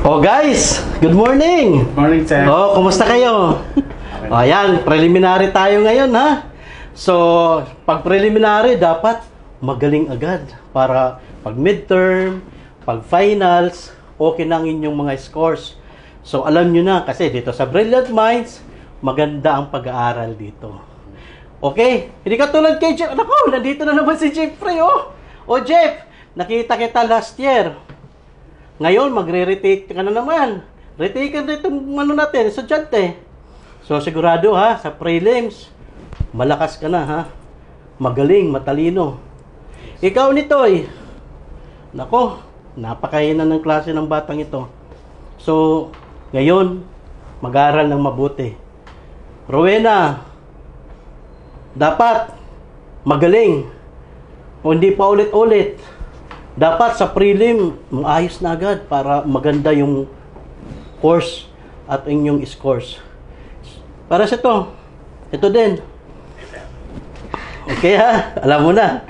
Oh guys, good morning. Morning, sir. Oh, kumusta kayo? O ayan, preliminary tayo ngayon ha. So, pag preliminary dapat magaling agad para pag midterm, pag finals, okay na ang inyong mga scores. So, alam nyo na kasi dito sa Brilliant Minds, maganda ang pag-aaral dito. Okay? Hindi ka tulad kay Jeff. Naku, nandito na naman si Jeffrey, oh. O Jeff, nakita kita last year. Ngayon, magre-retake ka na naman. Retake ka na itong ano natin, estudyante. So, sigurado ha, sa prelims, malakas ka na ha. Magaling, matalino. Ikaw nitoy. Nako, napakahina ng klase ng batang ito. So, ngayon, mag-aral ng mabuti. Rowena, dapat magaling. O hindi pa ulit-ulit. Dapat sa prelim, maayos na agad para maganda yung course at inyong scores. Para sa to, ito din. Okay ha? Alam mo na.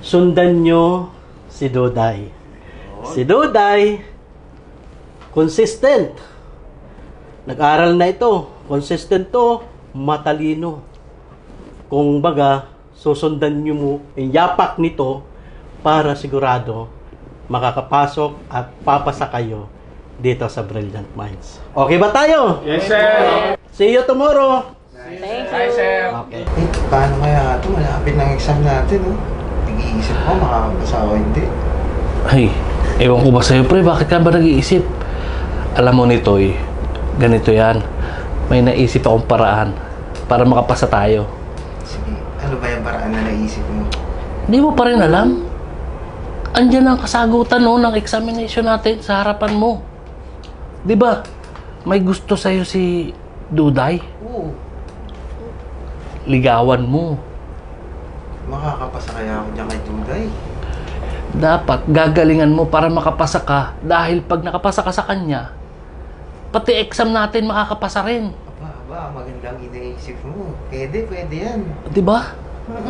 Sundan nyo si Doday. Si Doday, consistent. Nag-aral na ito. Consistent to, matalino. Kung baga, susundan nyo mo yung yapak nito para sigurado makakapasok at papasa kayo dito sa Brilliant Minds. Okay ba tayo? Yes, sir. See you tomorrow. Thank you. sir. Okay. Eh, paano kaya ito? Malapit ng exam natin, oh. Nag-iisip ko, makakabasa o hindi. Ay, ewan ko ba sa'yo, pre? Bakit ka ba nag-iisip? Alam mo nito, eh, ganito yan. May naisip akong paraan para makapasa tayo. Sige, ano ba yung paraan na naisip mo? Di mo pa rin alam? Andyan ang kasagutan no, ng examination natin sa harapan mo. Di ba? May gusto sa'yo si Duday. Oo. Ligawan mo. Makakapasa kaya ako dyan kay Duday? Dapat gagalingan mo para makapasa ka dahil pag nakapasa ka sa kanya, pati exam natin makakapasa rin. Aba, aba, magandang iniisip mo. Pwede, pwede yan. Di ba?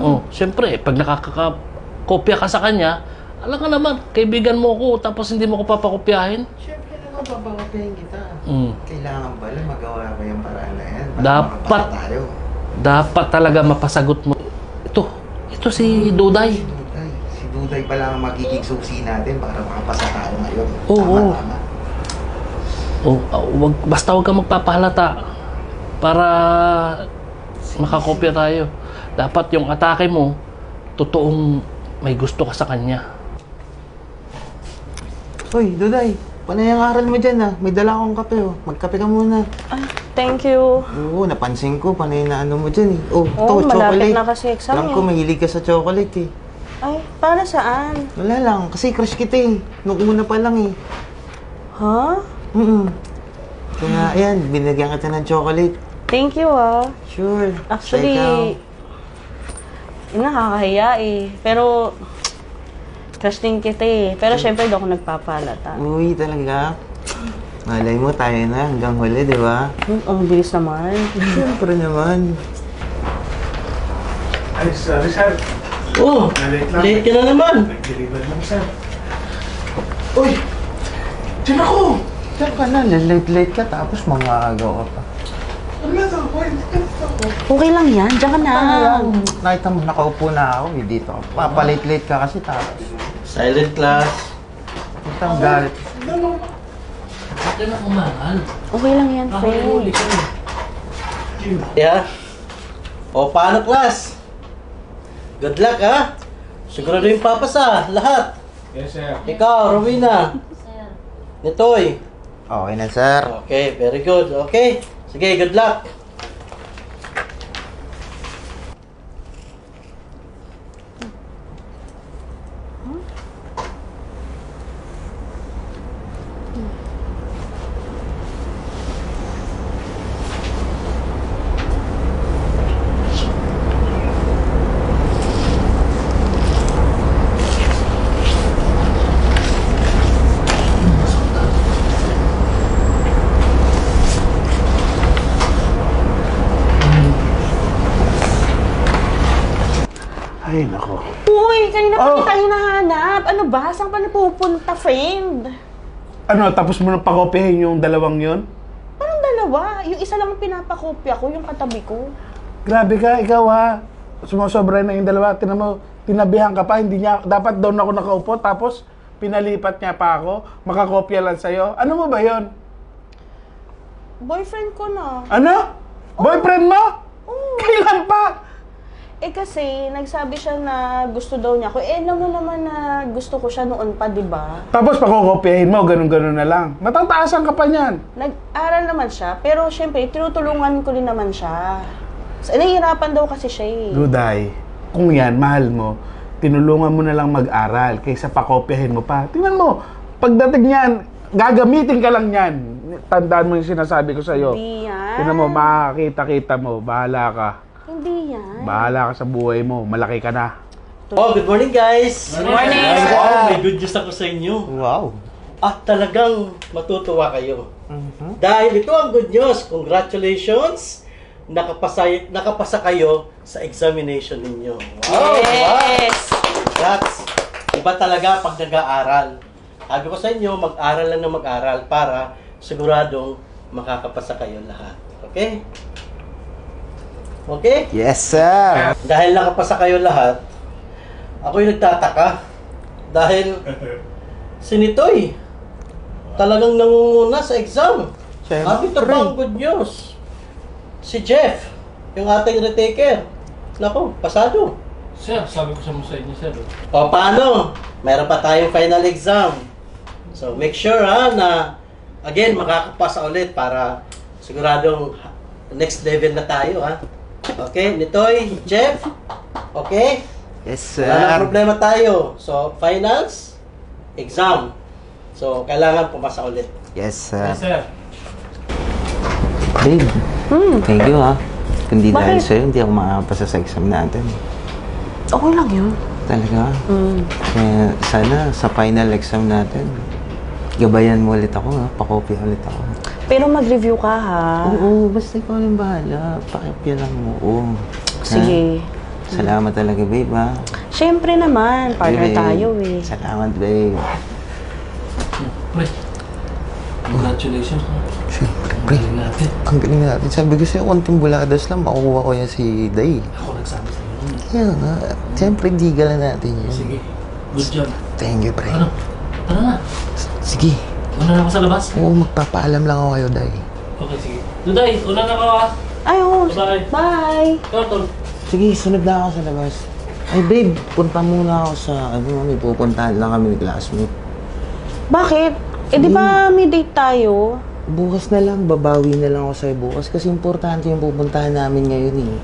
Oh, syempre, pag nakakakopya ka sa kanya, alam ka naman, kaibigan mo ko, tapos hindi mo ko papakopyahin. Siyempre naman, papakapayin kita. Mm. Kailangan pala magawa ko yung paraan na yan. para Dapat. tayo. Dapat talaga mapasagot mo. Ito, ito si Duday. Si Duday. Si Duday pala ang magiging susi natin para makapasa tayo ngayon. Oo, tama, oo. tama. Oh, ah, wag, basta huwag ka magpapahalata para makakopya tayo. Dapat yung atake mo, totoong may gusto ka sa kanya. Hoy, Duday. Panay ang aral mo dyan ah. May dala akong kape oh. Magkape ka muna. Ay, thank you. Oo, napansin ko. Panay na ano mo dyan eh. Oh, Oo, to, malapit chocolate. na kasi exam Alam eh. ko, mahilig ka sa chocolate eh. Ay, para saan? Wala lang. Kasi crush kita eh. Nung una pa lang eh. Ha? Mm Kaya, ayan. Binigyan kita ng chocolate. Thank you ah. Sure. Actually, ikaw. nakakahiya eh. Pero, crush din kita eh. Pero syempre, doon ako nagpapalata. Uy, talaga. Malay mo, tayo na hanggang huli, di ba? Hmm, ang bilis naman. Siyempre naman. Ay, sorry, sir. Oh, lang. late ka na naman. Nag-deliver lang, sir. Uy! Diyan ako! Diyan ka na, late-late ka tapos mangagawa ka pa. Wala sa ako. Hindi ka ako. Okay lang yan. Diyan ka na. Nakita mo, nakaupo na ako eh, dito. Papalate-late ka kasi tapos. Silent class. Ito ang galit. Ka na kumagal? Okay lang yan, ka. Yeah. O, paano class? Good luck, ha? Sigurado yung papasa, lahat. Yes, sir. Ikaw, Rowena. Nitoy. Okay na, sir. Okay, very good. Okay. Sige, good luck. Ay, nako. Uy, kanina pa Oh. kita hinahanap. Ano ba? Saan pa napupunta, friend? Ano, tapos mo na pakopyahin yung dalawang yon? Parang dalawa. Yung isa lang ang pinapakopya ko, yung katabi ko. Grabe ka, ikaw ha. Sumasobra na yung dalawa. Tinan mo, tinabihan ka pa. Hindi niya, dapat doon ako nakaupo. Tapos, pinalipat niya pa ako. Makakopya lang sa'yo. Ano mo ba yon? Boyfriend ko na. Ano? Boyfriend mo? Oo. Kailan pa? Eh kasi, nagsabi siya na gusto daw niya ako. Eh, mo naman na gusto ko siya noon pa, di ba? Tapos pakokopyahin mo, ganun-ganun na lang. Matataasan ka pa niyan. Nag-aral naman siya, pero syempre, tinutulungan ko rin naman siya. So, nahihirapan daw kasi siya eh. Duday, kung yan, mahal mo, tinulungan mo na lang mag-aral kaysa pakopyahin mo pa. Tingnan mo, pagdating niyan, gagamitin ka lang yan. Tandaan mo yung sinasabi ko sa'yo. Hindi yan. Tingnan mo, makakita-kita mo, bahala ka. Hindi yan. Bahala ka sa buhay mo, malaki ka na. Oh, good morning guys! Good morning! Wow, may good news ako sa inyo. Wow. At talagang matutuwa kayo. Mhm. Dahil ito ang good news. Congratulations! Nakapasa, nakapasa kayo sa examination ninyo. Wow! Yes! Congrats! Iba talaga pag nag-aaral. Sabi ko sa inyo, mag-aral lang na mag-aral para siguradong makakapasa kayo lahat. Okay? Okay? Yes, sir. Dahil nakapasa kayo lahat, ako'y nagtataka. Dahil si Nitoy, talagang nangunguna sa exam. At ito pa ang good news. Si Jeff, yung ating retaker. Nako, pasado. Sir, sabi ko sa mo sa inyo, sir. O paano? Meron pa tayong final exam. So make sure ha na again makakapasa ulit para siguradong next level na tayo ha. Okay, Nitoy, Jeff. Okay? Yes, Wala sir. problema tayo. So finals, exam. So kailangan pumasa ulit. Yes, sir. Yes, sir. Babe, thank you ha. Kundi dahil Bakit? sa'yo, hindi ako makakapasa sa exam natin. Okay lang yun. Talaga. Mm. Kaya sana sa final exam natin, gabayan mo ulit ako ha. Pakopya ulit ako. Pero mag-review ka ha. Oo, basta ikaw lang bahala. Pakopya lang mo. Oo. Ha? Sige. Salamat talaga, babe ha. Siyempre naman, partner Babe, tayo eh. Salamat, babe. Pre, congratulations. Siyempre, Galing natin. ang galing natin. Sabi ko sa'yo, konting buladas lang, makukuha ko yan si Day. Ako nagsabi sa inyo. Kaya nga, siyempre, di galan natin yun. Sige, good job. Thank you, pre. Ano? Tara na. Sige. Una na ako sa labas. Oo, magpapaalam lang ako kayo, Day. Okay, sige. Duday, una na ako ha. Ay, oh. Bye-bye. Bye! Turtle. Sige, sunod na ako sa labas. Ay, babe, punta muna ako sa, ano, may pupuntahan lang kami ni classmate. Bakit? Eh, di ba may date tayo? Bukas na lang, babawi na lang ako sa'yo bukas kasi importante yung pupuntahan namin ngayon eh.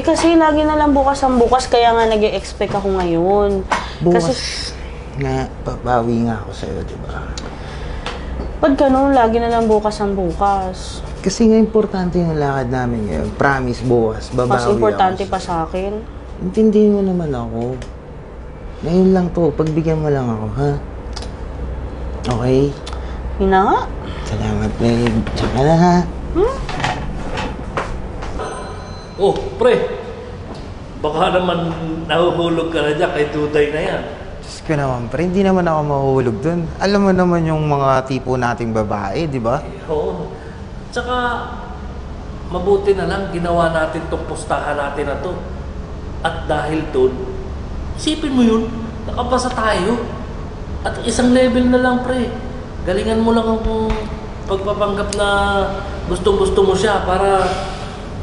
Eh, kasi lagi na lang bukas ang bukas, kaya nga nag expect ako ngayon. Bukas Kasi, nga, babawi nga ako sa'yo, di ba? Pag ganun, lagi na lang bukas ang bukas. Kasi nga importante yung lakad namin ngayon. Promise, bukas, babawi Mas importante ako pa sa akin. Intindihin mo naman ako. Ngayon lang to, pagbigyan mo lang ako, ha? Okay? Yun na nga. Salamat, babe. Tsaka na, ha? Oh, pre. Baka naman nahuhulog ka na dyan kay Duday na yan. Ko naman, pre, hindi naman ako mahulog dun. Alam mo naman yung mga tipo nating babae, di ba? Oo. Tsaka, mabuti na lang ginawa natin tong pustahan natin na to. At dahil doon, isipin mo yun, nakapasa tayo. At isang level na lang, pre. Galingan mo lang ang pagpapanggap na gustong-gusto mo siya para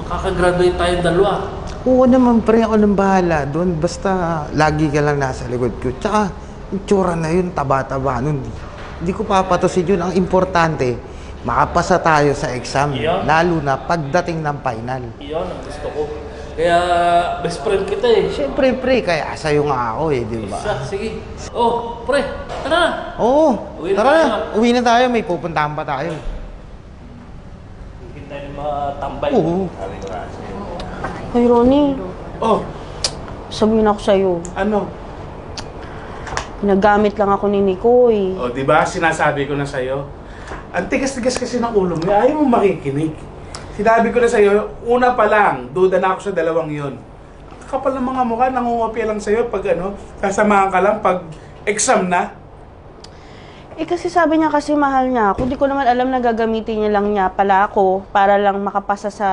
makakagraduate tayong dalawa. Oo naman, pre, ako nang bahala doon. Basta lagi ka lang nasa likod ko. Tsaka, yung tsura na yun, taba-taba nun. Hindi ko papatusin yun. Ang importante, makapasa tayo sa exam. Yeah. Lalo na pagdating ng final. Iyon ang gusto ko. Kaya best friend kita eh. Siyempre, pre, kaya sa'yo nga ako eh, di ba? Isa, sige. Oh, pre, tara na. Oo, Uwi na tara tayo. na. Uwi na tayo, may pupuntahan pa tayo. Hindi tayo matambay. Oo. Hoy, Ronnie. Oh, Sabihin ako sa'yo. ano? Nagamit lang ako ni Nikoy. O, di ba? Sinasabi ko na sa'yo. Ang tigas-tigas kasi ng ulo mo, ayaw mo makikinig. Sinabi ko na sa'yo, una pa lang, duda na ako sa dalawang yon. Kapal ng mga mukha, nangungopia lang sa'yo pag ano, sasamahan ka lang pag exam na. Eh kasi sabi niya kasi mahal niya ako. Di ko naman alam na gagamitin niya lang niya pala ako para lang makapasa sa,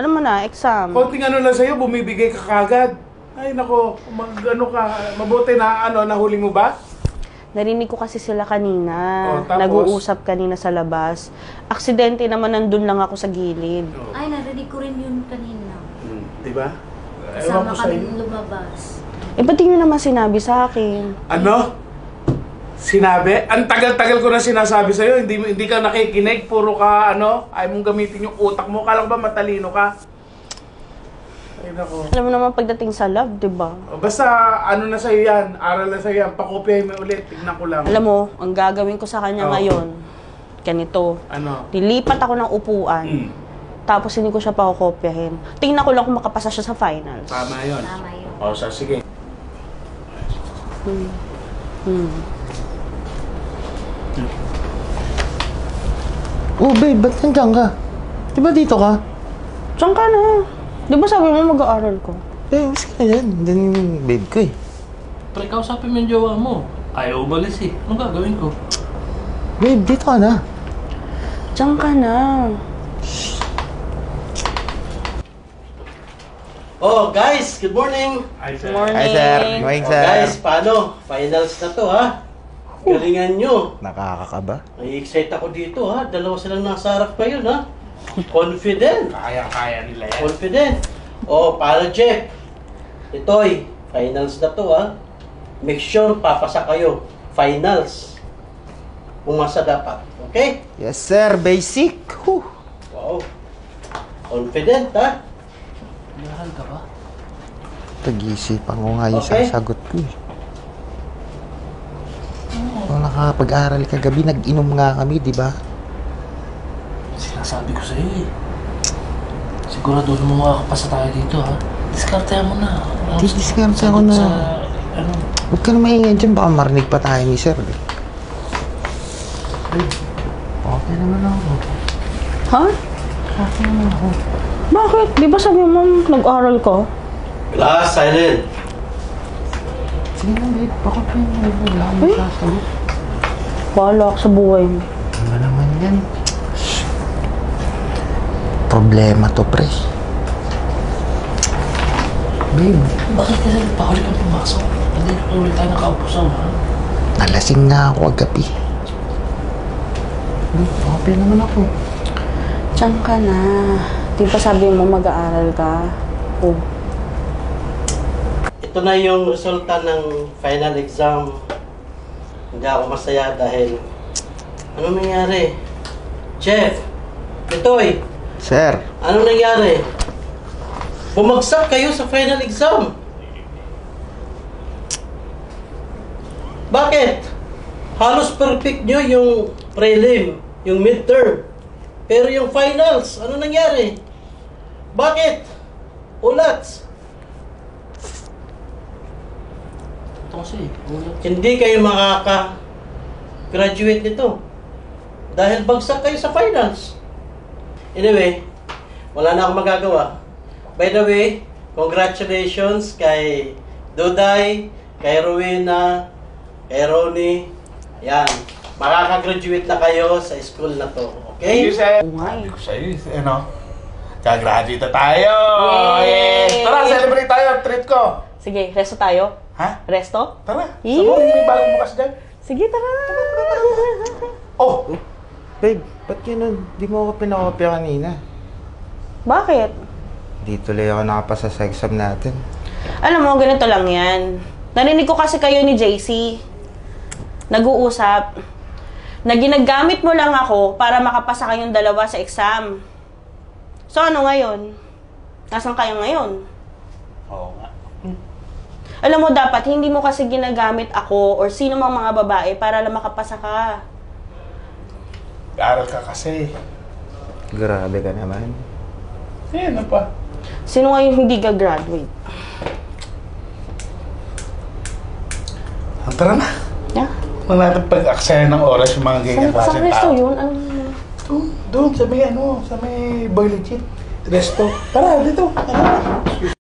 alam mo na, exam. Konting ano lang sa'yo, bumibigay ka kagad. Ay nako, mag ano ka, mabuti na ano, nahuli mo ba? Narinig ko kasi sila kanina. Oh, tapos? Nag-uusap kanina sa labas. Aksidente naman nandun lang ako sa gilid. Ay, narinig ko rin yun kanina. Hmm, di ba? Kasama kami lumabas. Eh, ba't di naman sinabi sa akin? Ano? Sinabi? Ang tagal-tagal ko na sinasabi sa'yo, hindi, hindi ka nakikinig, puro ka, ano, ayaw mong gamitin yung utak mo. Kala ko ba matalino ka? Ay, nako. Alam mo naman pagdating sa love, di ba? Basta, ano na sa'yo yan, aral na sa'yo yan, pakopyahin mo ulit, tignan ko lang. Alam mo, ang gagawin ko sa kanya Oh. ngayon, ganito. Ano? Nilipat ako ng upuan. Mm. Tapos hindi ko siya pakokopyahin. Tingnan ko lang kung makapasa siya sa finals. Tama yun. Tama yun. O, sa sige. Hmm. Oh, babe, ba't nandiyan ka? Di ba dito ka? Diyan ka na. Di ba sabi mo mag-aaral ko? Eh, mas ka na dyan. Dyan yung babe ko eh. Pre, kausapin mo yung jowa mo. Ayaw umalis eh. Anong gagawin ko? Babe, dito ka na. Diyan ka na. Oh, guys, good morning. Ay, sir. Morning. Hi, sir. Morning, Oh, sir. guys, paano? Finals na to, ha? Galingan nyo. Nakakakaba? Ay, excite ako dito, ha? Dalawa silang nasa harap ngayon, ha? Confident. Kaya-kaya nila yan. Confident. Oh, para Jeff. Itoy, finals na to, ha? Make sure papasa kayo. Finals. Pumasa dapat. Okay? Yes, sir. Basic. Whew. Wow. Confident, ha? Mahal ka ba? Pag-iisipan ko nga yung Okay. sasagot ko eh. Kung nakakapag-aral kagabi, nag-inom nga kami, di ba? Sinasabi ko sa'yo eh. Sigurado mo makakapasa tayo dito ha. Diskartehan mo na. Di- diskarte ako na. Sa, ano, Huwag ka na maingay dyan, baka marinig pa tayo ni sir. eh. Okay naman ako. Ha? Bakit? Di ba sabi mo nag-aaral ka? Class, silent. Sige na, babe. Baka pa yung wala akong sasagot. Bahala ako sa buhay mo. Ano naman yan? Problema to, pre. Babe, bakit kasi bawal kang pumasok? Hindi na ulit tayo nakaupo sa unahan. nalasing na ako agabi. Babe, okay naman ako. Diyan ka na. Di ba sabi mo mag-aaral ka? Oh. Ito na yung resulta ng final exam. Hindi ako masaya dahil ano nangyari? Chef, Itoy, Sir, ano nangyari? Bumagsak kayo sa final exam. Bakit? Halos perfect nyo yung prelim, yung midterm. Pero yung finals, ano nangyari? Bakit? Ulats. Kasi, hindi kayo makaka-graduate nito. Dahil bagsak kayo sa finals. Anyway, wala na akong magagawa. By the way, congratulations kay Duday, kay Rowena, kay Ronnie. Yan. Makaka-graduate na kayo sa school na to. Thank you, Okay? sir. Nga eh. Sa'yo, ano? Kagraduate na tayo! Yay! Tara, celebrate tayo. Treat ko. Sige, resto tayo. Ha? Resto? Tara. Yee! Sabon, may bagong bukas dyan. Sige, tara. Oh! babe, ba't ganun? Di mo ako pinakopya kanina. Bakit? Di tuloy ako nakapasa sa exam natin. Alam mo, ganito lang yan. Narinig ko kasi kayo ni JC. Nag-uusap. Na ginagamit mo lang ako para makapasa kayong dalawa sa exam. So ano ngayon? Nasaan kayo ngayon? Nga. Alam mo, dapat hindi mo kasi ginagamit ako or sino mang mga babae para lang makapasa ka. Aral ka kasi. Grabe ka naman. Eh, ano pa? Sino ngayon hindi gagraduate? Ah, Tara na. Yeah? Huwag natin pag-aksaya ng oras yung mga ganyan Saan, klaseng saan resto yun? Ano? Doon, doon, sa may ano, sa may boy legit. Resto. Tara, dito. Ano?